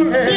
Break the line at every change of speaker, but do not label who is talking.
Tell